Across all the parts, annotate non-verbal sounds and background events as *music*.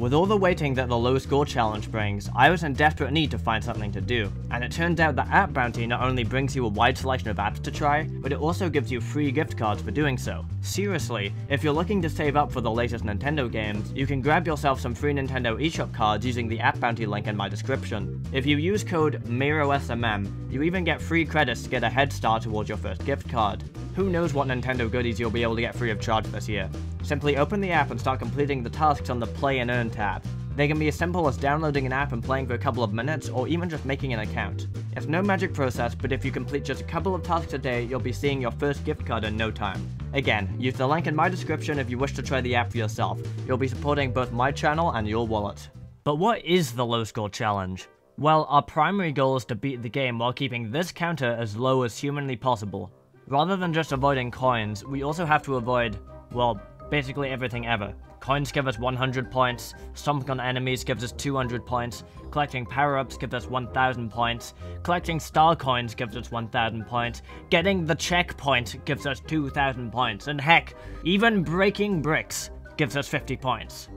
With all the waiting that the low score challenge brings, I was in desperate need to find something to do, and it turned out that AppBounty not only brings you a wide selection of apps to try, but it also gives you free gift cards for doing so. Seriously, if you're looking to save up for the latest Nintendo games, you can grab yourself some free Nintendo eShop cards using the AppBounty link in my description. If you use code MayroSMM, you even get free credits to get a head start towards your first gift card. Who knows what Nintendo goodies you'll be able to get free of charge this year. Simply open the app and start completing the tasks on the Play and Earn tab. They can be as simple as downloading an app and playing for a couple of minutes, or even just making an account. It's no magic process, but if you complete just a couple of tasks a day, you'll be seeing your first gift card in no time. Again, use the link in my description if you wish to try the app for yourself. You'll be supporting both my channel and your wallet. But what is the low score challenge? Well, our primary goal is to beat the game while keeping this counter as low as humanly possible. Rather than just avoiding coins, we also have to avoid, well, basically everything ever. Coins give us 100 points, stomping on enemies gives us 200 points, collecting power-ups gives us 1000 points, collecting star coins gives us 1000 points, getting the checkpoint gives us 2000 points, and heck, even breaking bricks gives us 50 points.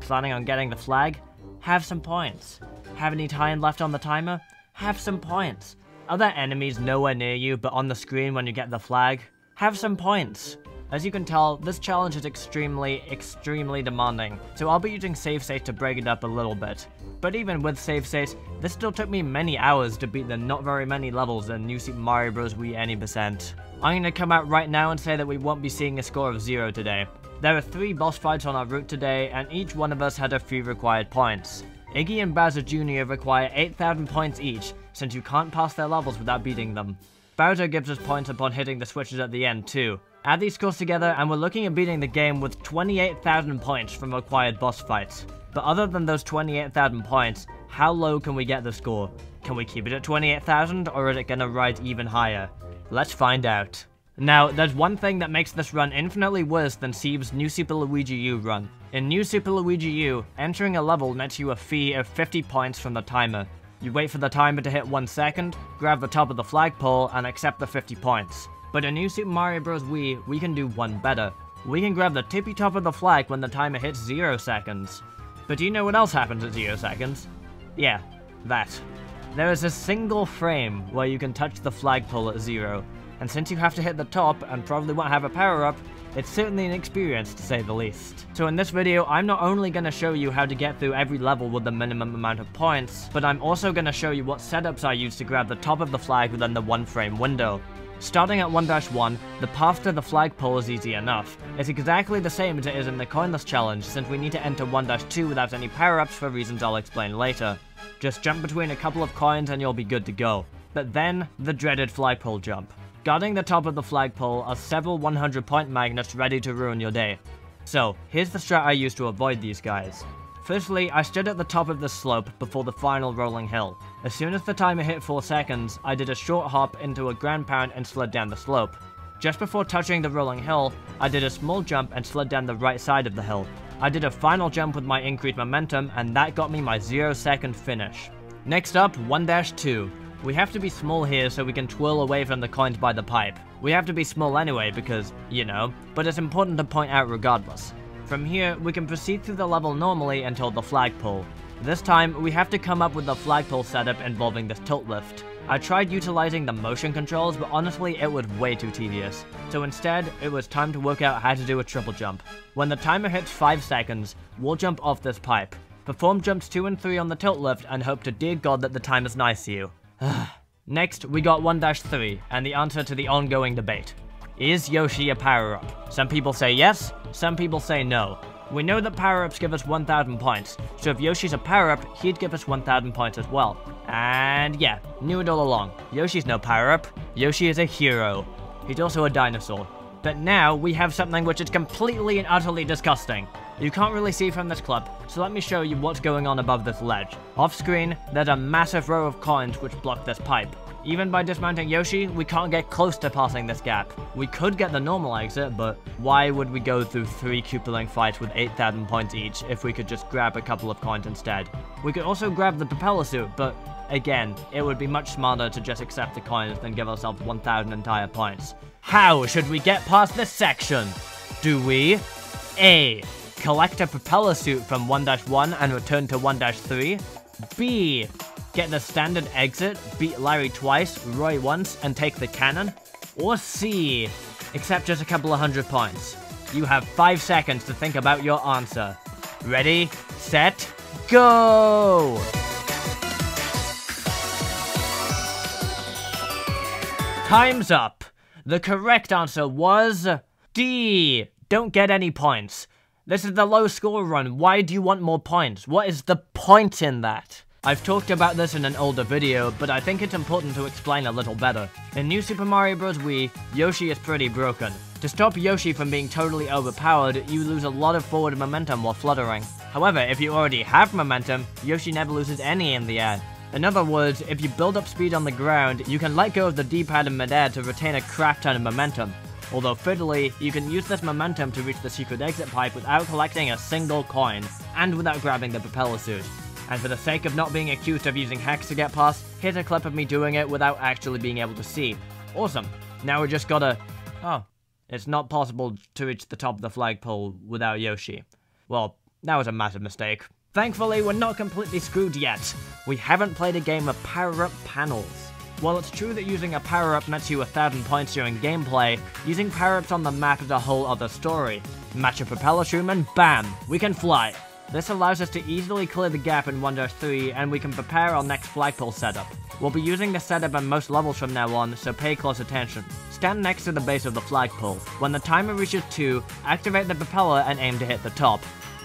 Planning on getting the flag? Have some points. Have any time left on the timer? Have some points. Are there enemies nowhere near you but on the screen when you get the flag? Have some points. As you can tell, this challenge is extremely, extremely demanding, so I'll be using save state to break it up a little bit. But even with save state, this still took me many hours to beat the not very many levels in New Super Mario Bros. Wii Any percent. I'm gonna come out right now and say that we won't be seeing a score of zero today. There are three boss fights on our route today, and each one of us had a few required points. Iggy and Bowser Jr. require 8,000 points each, since you can't pass their levels without beating them. Bowser gives us points upon hitting the switches at the end too. Add these scores together and we're looking at beating the game with 28,000 points from required boss fights. But other than those 28,000 points, how low can we get the score? Can we keep it at 28,000 or is it gonna rise even higher? Let's find out. Now, there's one thing that makes this run infinitely worse than Steve's New Super Luigi U run. In New Super Luigi U, entering a level nets you a fee of 50 points from the timer. You wait for the timer to hit 1 second, grab the top of the flagpole, and accept the 50 points. But in New Super Mario Bros. Wii, we can do one better. We can grab the tippy top of the flag when the timer hits 0 seconds. But do you know what else happens at 0 seconds? Yeah, that. There is a single frame where you can touch the flagpole at 0, and since you have to hit the top and probably won't have a power-up, it's certainly an experience to say the least. So in this video, I'm not only going to show you how to get through every level with the minimum amount of points, but I'm also going to show you what setups I use to grab the top of the flag within the one frame window. Starting at 1-1, the path to the flagpole is easy enough. It's exactly the same as it is in the coinless challenge, since we need to enter 1-2 without any power-ups for reasons I'll explain later. Just jump between a couple of coins and you'll be good to go. But then, the dreaded flagpole jump. Guarding the top of the flagpole are several 100 point magnets ready to ruin your day. So, here's the strat I used to avoid these guys. Firstly, I stood at the top of the slope before the final rolling hill. As soon as the timer hit 4 seconds, I did a short hop into a pound and slid down the slope. Just before touching the rolling hill, I did a small jump and slid down the right side of the hill. I did a final jump with my increased momentum and that got me my 0 second finish. Next up, 1-2. We have to be small here so we can twirl away from the coins by the pipe. We have to be small anyway because, you know, but it's important to point out regardless. From here, we can proceed through the level normally until the flagpole. This time, we have to come up with a flagpole setup involving this tilt lift. I tried utilizing the motion controls, but honestly it was way too tedious. So instead, it was time to work out how to do a triple jump. When the timer hits 5 seconds, we'll jump off this pipe. Perform jumps 2 and 3 on the tilt lift and hope to dear god that the time is nice to you. *sighs* Next, we got 1-3, and the answer to the ongoing debate. Is Yoshi a power-up? Some people say yes, some people say no. We know that power-ups give us 1000 points, so if Yoshi's a power-up, he'd give us 1000 points as well. And yeah, knew it all along. Yoshi's no power-up, Yoshi is a hero. He's also a dinosaur. But now, we have something which is completely and utterly disgusting. You can't really see from this clip, so let me show you what's going on above this ledge. Off screen, there's a massive row of coins which block this pipe. Even by dismounting Yoshi, we can't get close to passing this gap. We could get the normal exit, but why would we go through three Koopaling fights with 8,000 points each if we could just grab a couple of coins instead? We could also grab the propeller suit, but again, it would be much smarter to just accept the coins than give ourselves 1,000 entire points. How should we get past this section? Do we A. Collect a propeller suit from 1-1 and return to 1-3. B. Get the standard exit, beat Larry twice, Roy once, and take the cannon. Or C. Accept just a couple of hundred points. You have 5 seconds to think about your answer. Ready, set, go! Time's up. The correct answer was D. Don't get any points. This is the low score run. Why do you want more points? What is the point in that? I've talked about this in an older video, but I think it's important to explain a little better. In New Super Mario Bros. Wii, Yoshi is pretty broken. To stop Yoshi from being totally overpowered, you lose a lot of forward momentum while fluttering. However, if you already have momentum, Yoshi never loses any in the air. In other words, if you build up speed on the ground, you can let go of the D-pad in midair to retain a crap ton of momentum. Although fiddly, you can use this momentum to reach the secret exit pipe without collecting a single coin, and without grabbing the propeller suit. And for the sake of not being accused of using hacks to get past, here's a clip of me doing it without actually being able to see. Awesome. Now we just gotta... Oh. It's not possible to reach the top of the flagpole without Yoshi. Well, that was a massive mistake. Thankfully, we're not completely screwed yet. We haven't played a game of power-up panels. While it's true that using a power-up nets you a thousand points during gameplay, using power-ups on the map is a whole other story. Match a propeller shroom and bam, we can fly. This allows us to easily clear the gap in 1-3 and we can prepare our next flagpole setup. We'll be using this setup on most levels from now on, so pay close attention. Stand next to the base of the flagpole. When the timer reaches 2, activate the propeller and aim to hit the top.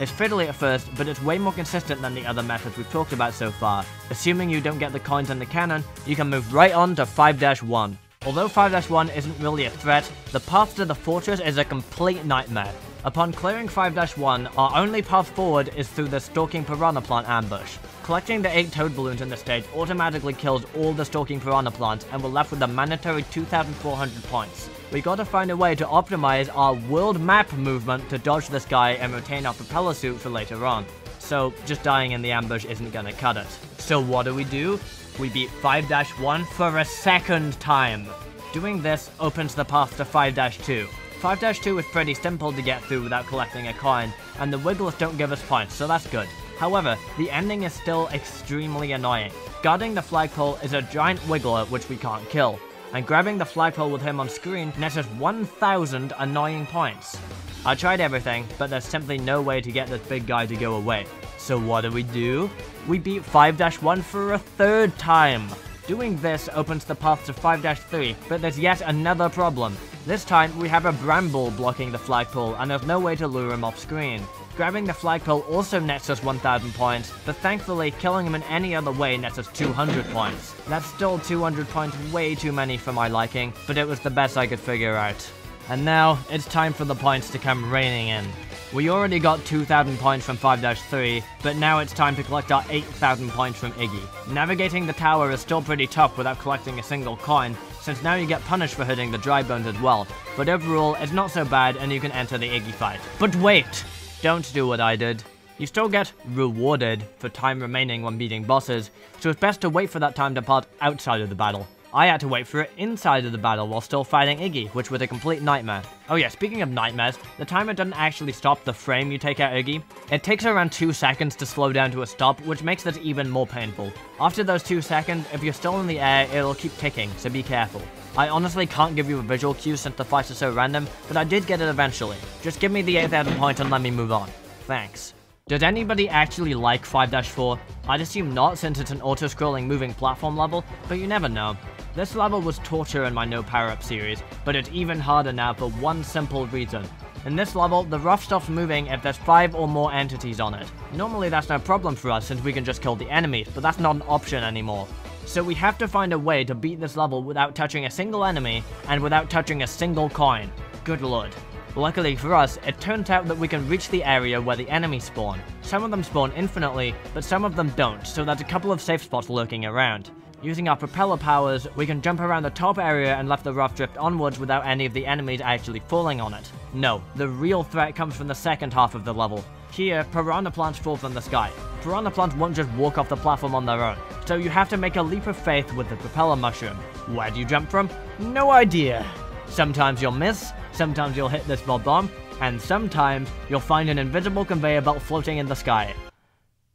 It's fiddly at first, but it's way more consistent than the other methods we've talked about so far. Assuming you don't get the coins and the cannon, you can move right on to 5-1. Although 5-1 isn't really a threat, the path to the fortress is a complete nightmare. Upon clearing 5-1, our only path forward is through the Stalking Piranha Plant ambush. Collecting the 8 toad balloons in the stage automatically kills all the Stalking Piranha Plants and we're left with a mandatory 2400 points. We gotta find a way to optimize our world map movement to dodge this guy and retain our propeller suit for later on. So just dying in the ambush isn't gonna cut it. So what do we do? We beat 5-1 for a second time. Doing this opens the path to 5-2. 5-2 is pretty simple to get through without collecting a coin, and the Wigglers don't give us points, so that's good. However, the ending is still extremely annoying. Guarding the flagpole is a giant Wiggler which we can't kill, and grabbing the flagpole with him on screen nets us 1000 annoying points. I tried everything, but there's simply no way to get this big guy to go away. So what do we do? We beat 5-1 for a third time. Doing this opens the path to 5-3, but there's yet another problem. This time, we have a Bramball blocking the flagpole, and there's no way to lure him off screen. Grabbing the flagpole also nets us 1000 points, but thankfully killing him in any other way nets us 200 points. That's still 200 points way too many for my liking, but it was the best I could figure out. And now, it's time for the points to come raining in. We already got 2,000 points from 5-3, but now it's time to collect our 8,000 points from Iggy. Navigating the tower is still pretty tough without collecting a single coin, since now you get punished for hitting the dry bones as well, but overall it's not so bad and you can enter the Iggy fight. But wait! Don't do what I did. You still get rewarded for time remaining when beating bosses, so it's best to wait for that time to part outside of the battle. I had to wait for it inside of the battle while still fighting Iggy, which was a complete nightmare. Oh yeah, speaking of nightmares, the timer doesn't actually stop the frame you take out Iggy. It takes around 2 seconds to slow down to a stop, which makes this even more painful. After those 2 seconds, if you're still in the air, it'll keep ticking, so be careful. I honestly can't give you a visual cue since the fights are so random, but I did get it eventually. Just give me the 8000 points and let me move on. Thanks. Did anybody actually like 5-4? I'd assume not since it's an auto-scrolling moving platform level, but you never know. This level was torture in my No Power Up series, but it's even harder now for one simple reason. In this level, the rough stops moving if there's 5 or more entities on it. Normally that's no problem for us since we can just kill the enemies, but that's not an option anymore. So we have to find a way to beat this level without touching a single enemy, and without touching a single coin. Good lord. Luckily for us, it turns out that we can reach the area where the enemies spawn. Some of them spawn infinitely, but some of them don't, so there's a couple of safe spots lurking around. Using our propeller powers, we can jump around the top area and left the rough drift onwards without any of the enemies actually falling on it. No, the real threat comes from the second half of the level. Here, piranha plants fall from the sky. Piranha plants won't just walk off the platform on their own, so you have to make a leap of faith with the propeller mushroom. Where do you jump from? No idea. Sometimes you'll miss, sometimes you'll hit this Bob-omb, and sometimes you'll find an invisible conveyor belt floating in the sky.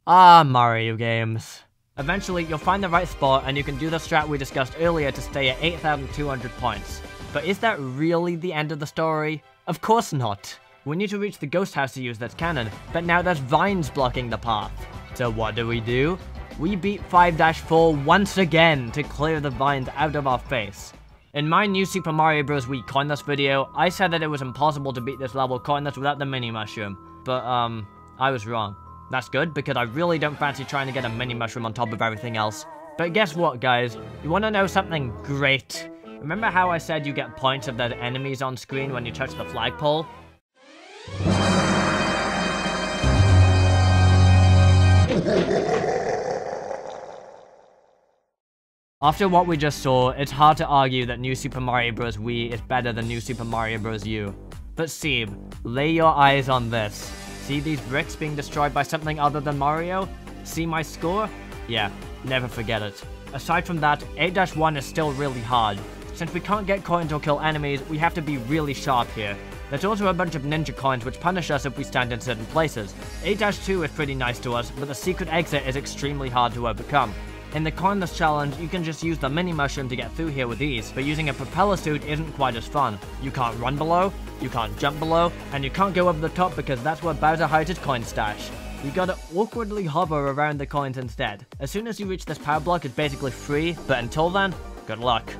Ah, Mario games. Eventually, you'll find the right spot and you can do the strat we discussed earlier to stay at 8,200 points. But is that really the end of the story? Of course not. We need to reach the ghost house to use this cannon, but now there's vines blocking the path. So what do we do? We beat 5-4 once again to clear the vines out of our face. In my new Super Mario Bros. Wii Coinless video, I said that it was impossible to beat this level coinless without the mini mushroom, but um, I was wrong. That's good, because I really don't fancy trying to get a mini mushroom on top of everything else. But guess what, guys? You wanna know something great? Remember how I said you get points if there's enemies on screen when you touch the flagpole? After what we just saw, it's hard to argue that New Super Mario Bros. Wii is better than New Super Mario Bros. U. But Seb, lay your eyes on this. See these bricks being destroyed by something other than Mario? See my score? Yeah, never forget it. Aside from that, 8-1 is still really hard. Since we can't get coins or kill enemies, we have to be really sharp here. There's also a bunch of ninja coins which punish us if we stand in certain places. 8-2 is pretty nice to us, but the secret exit is extremely hard to overcome. In the Coinless challenge, you can just use the mini mushroom to get through here with ease, but using a propeller suit isn't quite as fun. You can't run below, you can't jump below, and you can't go over the top because that's where Bowser hides his coin stash. You gotta awkwardly hover around the coins instead. As soon as you reach this power block, it's basically free, but until then, good luck.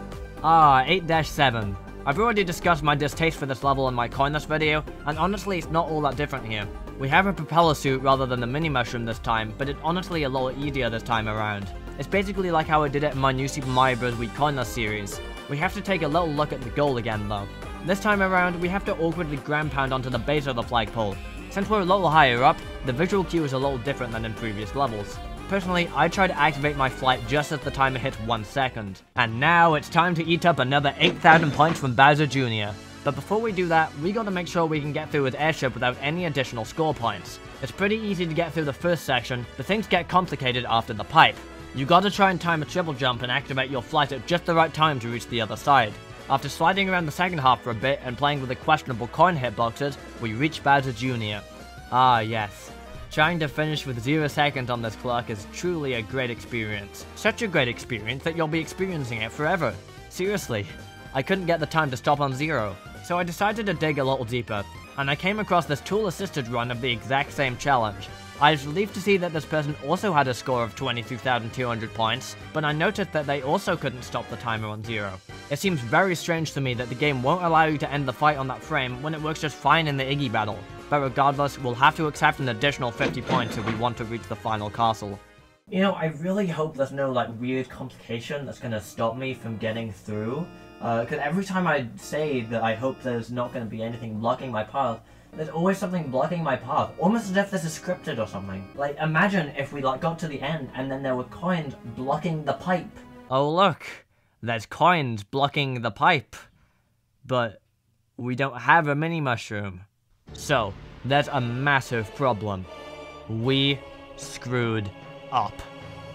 Ah, 8-7. I've already discussed my distaste for this level in my coinless video, and honestly it's not all that different here. We have a propeller suit rather than the mini mushroom this time, but it's honestly a lot easier this time around. It's basically like how I did it in my new Super Mario Bros. Wii Coinless series. We have to take a little look at the goal again though. This time around, we have to awkwardly ground pound onto the base of the flagpole. Since we're a little higher up, the visual cue is a little different than in previous levels. Personally, I try to activate my flight just as the timer hits 1 second. And now it's time to eat up another 8,000 points from Bowser Jr. But before we do that, we gotta make sure we can get through with airship without any additional score points. It's pretty easy to get through the first section, but things get complicated after the pipe. You gotta try and time a triple jump and activate your flight at just the right time to reach the other side. After sliding around the second half for a bit and playing with the questionable coin hitboxes, we reach Bowser Jr. Ah yes. Trying to finish with 0 seconds on this clock is truly a great experience. Such a great experience that you'll be experiencing it forever. Seriously, I couldn't get the time to stop on 0. So I decided to dig a little deeper, and I came across this tool-assisted run of the exact same challenge. I was relieved to see that this person also had a score of 22,200 points, but I noticed that they also couldn't stop the timer on zero. It seems very strange to me that the game won't allow you to end the fight on that frame when it works just fine in the Iggy battle, but regardless, we'll have to accept an additional 50 points if we want to reach the final castle. You know, I really hope there's no, like, weird complication that's gonna stop me from getting through. Uh because uh, every time I say that I hope there's not gonna be anything blocking my path, there's always something blocking my path, almost as if this is scripted or something. Like, imagine if we like got to the end and then there were coins blocking the pipe. Oh look, there's coins blocking the pipe. But we don't have a mini mushroom. So, there's a massive problem. We screwed up.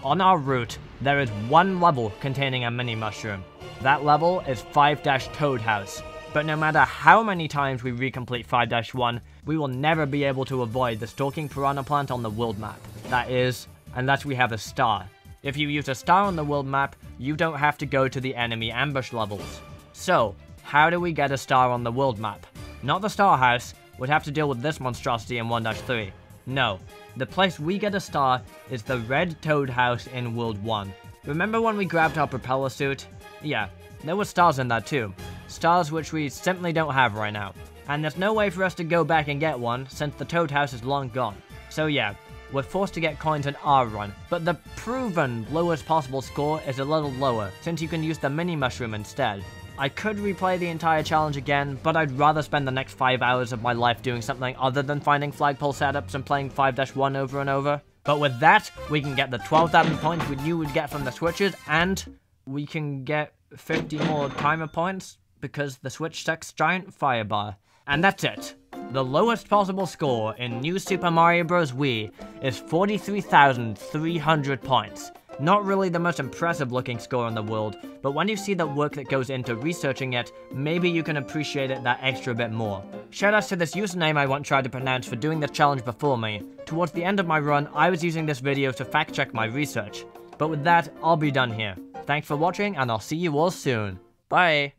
On our route, there is one level containing a mini mushroom. That level is 5-Toad House, but no matter how many times we recomplete 5-1, we will never be able to avoid the stalking piranha plant on the world map. That is, unless we have a star. If you use a star on the world map, you don't have to go to the enemy ambush levels. So, how do we get a star on the world map? Not the star house, would have to deal with this monstrosity in 1-3. No, the place we get a star is the red toad house in World 1. Remember when we grabbed our propeller suit? Yeah, there were stars in that too. Stars which we simply don't have right now. And there's no way for us to go back and get one, since the Toad House is long gone. So yeah, we're forced to get coins in our run, but the proven lowest possible score is a little lower, since you can use the mini mushroom instead. I could replay the entire challenge again, but I'd rather spend the next 5 hours of my life doing something other than finding flagpole setups and playing 5-1 over and over. But with that, we can get the 12,000 points we knew we'd get from the switches, and we can get 50 more timer points because the Switch sucks giant firebar. And that's it. The lowest possible score in New Super Mario Bros. Wii is 43,300 points. Not really the most impressive looking score in the world, but when you see the work that goes into researching it, maybe you can appreciate it that extra bit more. Shoutouts to this username I won't try to pronounce for doing the challenge before me. Towards the end of my run, I was using this video to fact check my research. But with that, I'll be done here. Thanks for watching, and I'll see you all soon. Bye!